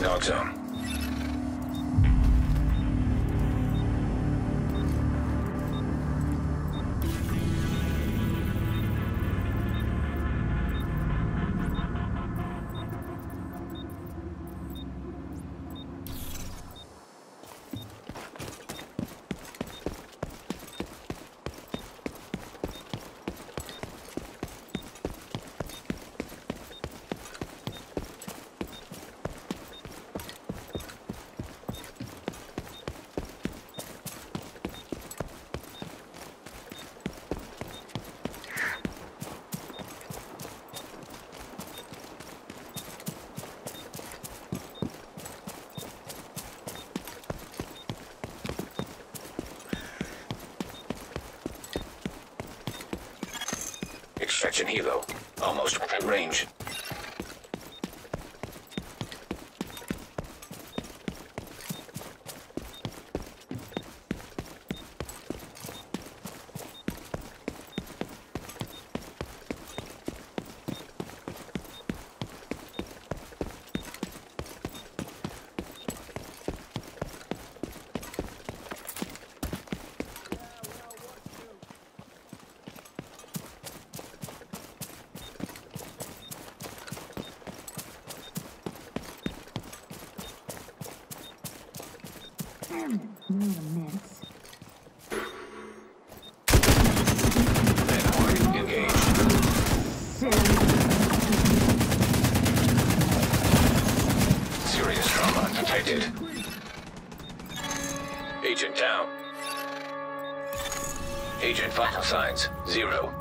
Dog zone. Extraction helo. Almost within range. Agent down. Agent vital signs, zero.